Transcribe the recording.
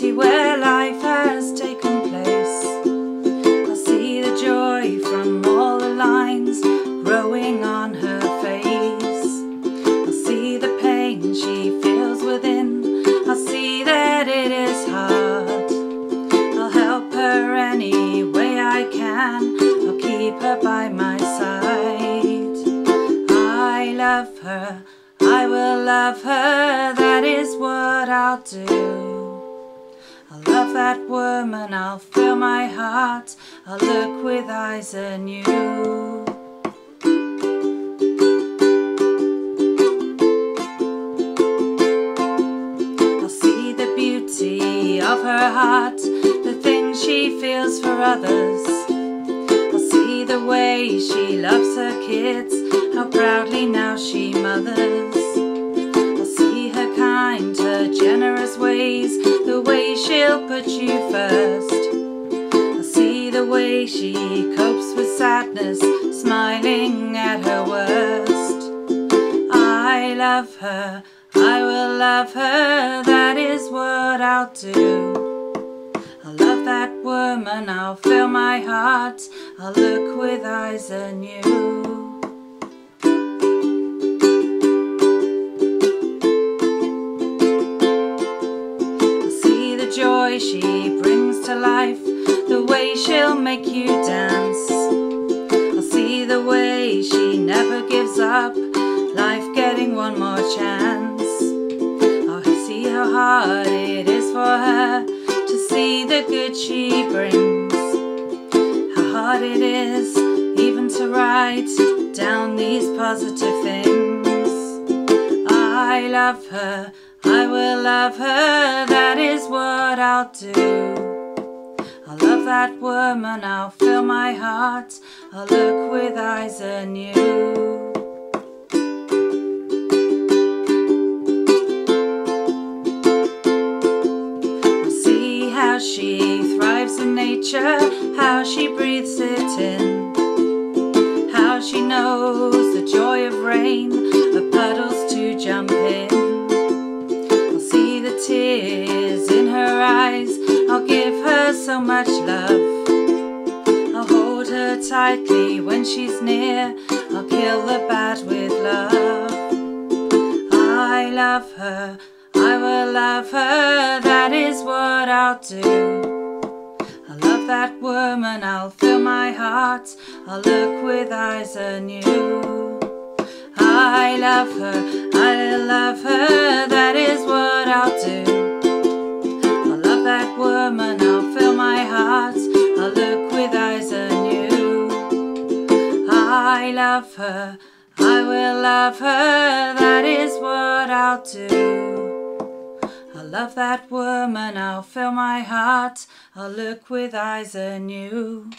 beauty where life has taken place. I see the joy from all the lines growing on her face. I see the pain she feels within. I see that it is hard. I'll help her any way I can. I'll keep her by my side. I love her. I will love her, that is what I'll do. I'll love that woman, I'll fill my heart, I'll look with eyes anew. I'll see the beauty of her heart, the things she feels for others. I'll see the way she loves her kids, how proudly now she mothers. She copes with sadness, smiling at her worst. I love her, I will love her, that is what I'll do. I'll love that woman, I'll fill my heart, I'll look with eyes anew. Way she'll make you dance. I'll see the way she never gives up, life getting one more chance. I'll see how hard it is for her to see the good she brings. How hard it is even to write down these positive things. I love her I will love her, that is what I'll do. Love that woman, I'll fill my heart, I'll look with eyes anew. See how she thrives in nature, how she breathes it in, how she knows the joy of rain, the puddles to jump in. I'll give her so much love. I'll hold her tightly when she's near. I'll kill the bad with love. I love her, I will love her, that is what I'll do. I love that woman, I'll fill my heart, I'll look with eyes anew. I love her, I love her, love her, I will love her, that is what I'll do. I'll love that woman, I'll fill my heart, I'll look with eyes anew.